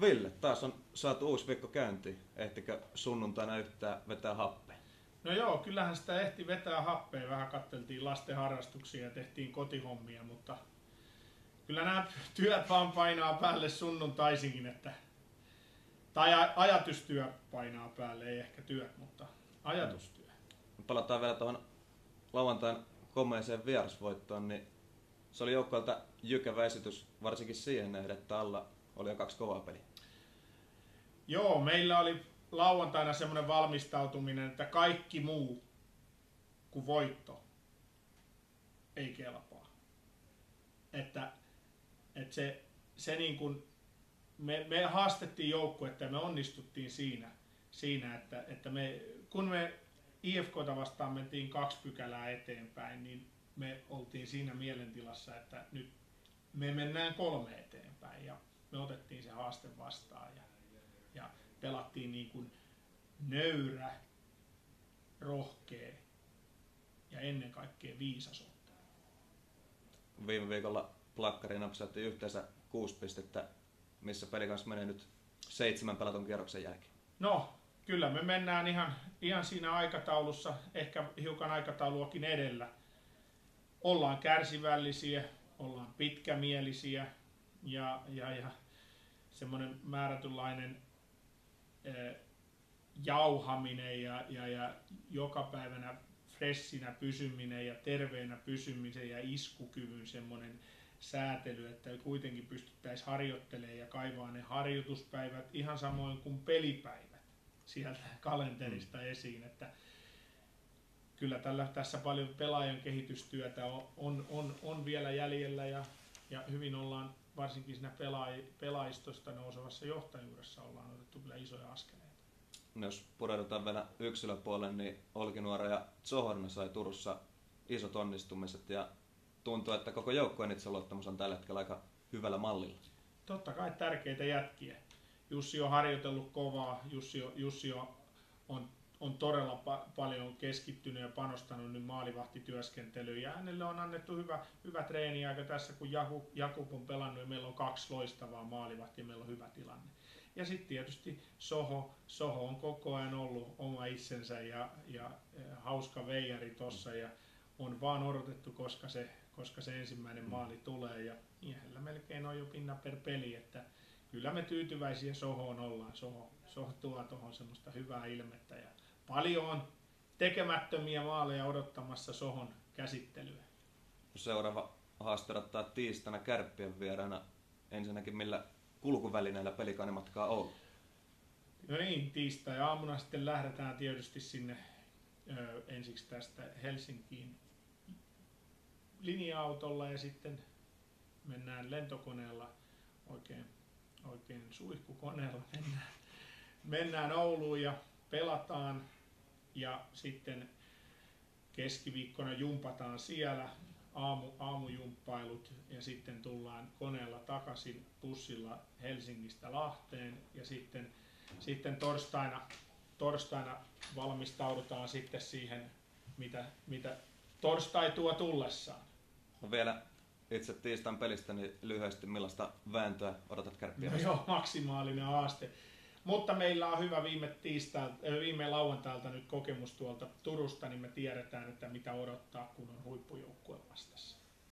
Ville, taas on saatu uusi viikko käyntiin. Ehtikö sunnuntaina yhtään vetää happea? No joo, kyllähän sitä ehti vetää happea. Vähän katteltiin lasten harrastuksia ja tehtiin kotihommia, mutta kyllä nämä työt vaan painaa päälle sunnuntaisinkin, että tai ajatustyö painaa päälle, ei ehkä työt, mutta ajatustyö. Palataan vielä tuohon lauantain komeeseen vierasvoittoon, niin se oli joukkoilta jykävä esitys, varsinkin siihen nähden, että alla oli jo kaksi kovaa peliä. Joo, meillä oli lauantaina semmoinen valmistautuminen, että kaikki muu kuin voitto ei kelpaa. Että, että se, se niin kuin, me, me haastettiin joukko, että me onnistuttiin siinä, siinä että, että me, kun me IFKta vastaan mentiin kaksi pykälää eteenpäin, niin me oltiin siinä mielentilassa, että nyt me mennään kolme eteenpäin me otettiin se haaste vastaan ja, ja pelattiin niin kuin nöyrä, rohkea ja ennen kaikkea viisas ottaja. Viime viikolla plakkariin napsatti yhteensä kuusi pistettä, missä peli kanssa menee nyt seitsemän pelatun kierroksen jälkeen. No, kyllä me mennään ihan, ihan siinä aikataulussa, ehkä hiukan aikatauluakin edellä. Ollaan kärsivällisiä, ollaan pitkämielisiä ja, ja, ja semmoinen määrätynlainen jauhaminen ja, ja, ja joka päivänä fressinä pysyminen ja terveenä pysymisen ja iskukyvyn semmoinen säätely, että kuitenkin pystyttäisiin harjoittelemaan ja kaivaa ne harjoituspäivät ihan samoin kuin pelipäivät sieltä kalenterista mm. esiin, että kyllä tällä, tässä paljon pelaajan kehitystyötä on, on, on, on vielä jäljellä ja, ja hyvin ollaan varsinkin siinä pelaaji, pelaajistosta nousevassa johtajuudessa ollaan otettu kyllä isoja askeleita. No jos pureudutaan vielä yksilöpuolelle, niin Olkinuora ja Zohorna sai Turussa isot onnistumiset ja tuntuu, että koko joukkueen itseluottamus on tällä hetkellä aika hyvällä mallilla. Totta kai tärkeitä jätkiä. Jussi on harjoitellut kovaa, Jussi on, Jussi on, on, on todella pa- paljon keskittynyt ja panostanut nyt maalivahtityöskentelyyn ja hänelle on annettu hyvä, hyvä treeniaika tässä, kun Jakub, Jakub on pelannut ja meillä on kaksi loistavaa maalivahtia ja meillä on hyvä tilanne. Ja sitten tietysti Soho, Soho on koko ajan ollut oma itsensä ja, ja, ja hauska veijari tossa ja on vaan odotettu, koska se, koska se ensimmäinen mm. maali tulee ja miehellä melkein on jo pinna per peli, että kyllä me tyytyväisiä Sohoon ollaan. Soho, Soho tuo tuohon semmoista hyvää ilmettä ja paljon on tekemättömiä maaleja odottamassa Sohon käsittelyä. Seuraava haaste odottaa tiistaina kärppien vieraana. Ensinnäkin millä kulkuvälineillä pelikanimatkaa on? No niin, tiistai aamuna sitten lähdetään tietysti sinne ö, ensiksi tästä Helsinkiin linja-autolla ja sitten mennään lentokoneella oikein, oikein suihkukoneella mennään, mennään Ouluun ja pelataan ja sitten keskiviikkona jumpataan siellä aamu, aamujumppailut ja sitten tullaan koneella takaisin bussilla Helsingistä Lahteen ja sitten, sitten torstaina, torstaina valmistaudutaan sitten siihen, mitä, mitä torstai tuo tullessaan. No vielä itse tiistain pelistä, niin lyhyesti millaista vääntöä odotat kärppiä? No joo, maksimaalinen haaste. Mutta meillä on hyvä viime, viime lauantailta nyt kokemus tuolta Turusta, niin me tiedetään, että mitä odottaa, kun on huippujoukkue vastassa.